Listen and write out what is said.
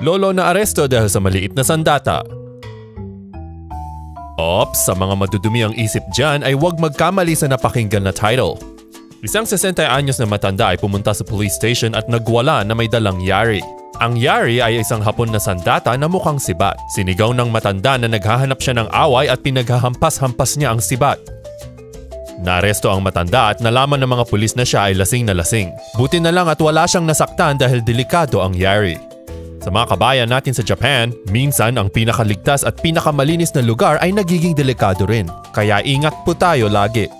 Lolo na aresto dahil sa maliit na sandata. Ops, sa mga madudumi ang isip dyan ay huwag magkamali sa napakinggan na title. Isang 60 anyos na matanda ay pumunta sa police station at nagwala na may dalang yari. Ang yari ay isang hapon na sandata na mukhang sibat. Sinigaw ng matanda na naghahanap siya ng away at pinaghahampas-hampas niya ang sibat. Naresto ang matanda at nalaman ng mga pulis na siya ay lasing na lasing. Buti na lang at wala siyang nasaktan dahil delikado ang yari. Sa mga kabayan natin sa Japan, minsan ang pinakaligtas at pinakamalinis na lugar ay nagiging delikado rin. Kaya ingat po tayo lagi.